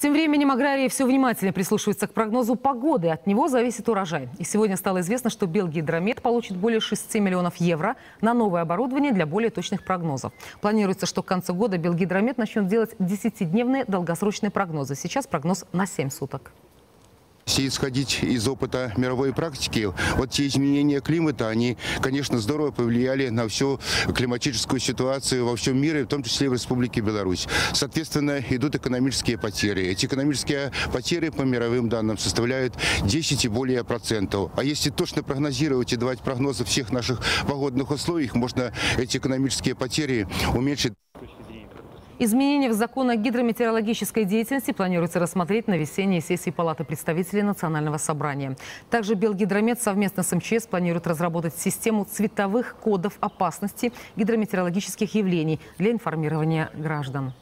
Тем временем аграрии все внимательнее прислушиваются к прогнозу погоды. От него зависит урожай. И сегодня стало известно, что Белгидромет получит более 6 миллионов евро на новое оборудование для более точных прогнозов. Планируется, что к концу года Белгидромет начнет делать 10-дневные долгосрочные прогнозы. Сейчас прогноз на 7 суток. Если исходить из опыта мировой практики, вот те изменения климата, они, конечно, здорово повлияли на всю климатическую ситуацию во всем мире, в том числе в Республике Беларусь. Соответственно, идут экономические потери. Эти экономические потери, по мировым данным, составляют 10 и более процентов. А если точно прогнозировать и давать прогнозы всех наших погодных условий, можно эти экономические потери уменьшить. Изменения в закон о гидрометеорологической деятельности планируется рассмотреть на весенней сессии Палаты представителей Национального собрания. Также Белгидромет совместно с МЧС планирует разработать систему цветовых кодов опасности гидрометеорологических явлений для информирования граждан.